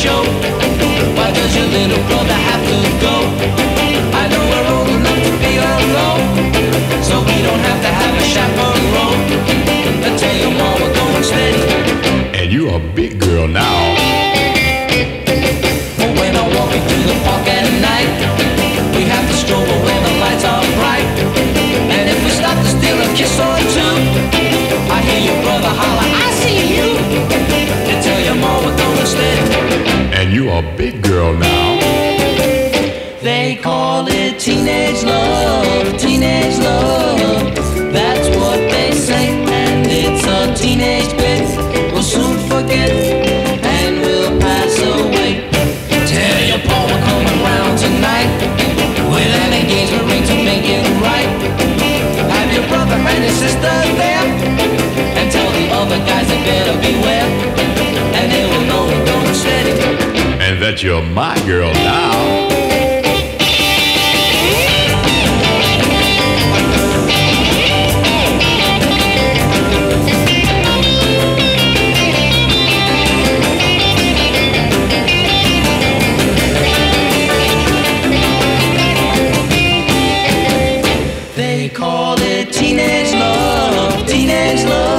show? Why does your little brother have to go? I know we're old enough to be alone, so we don't have to have a chaperone. I tell your mom we're going steady. And you're a big girl now. and you a big girl now. They call it teenage love, teenage love. that you're my girl now. They call it teenage love, teenage love.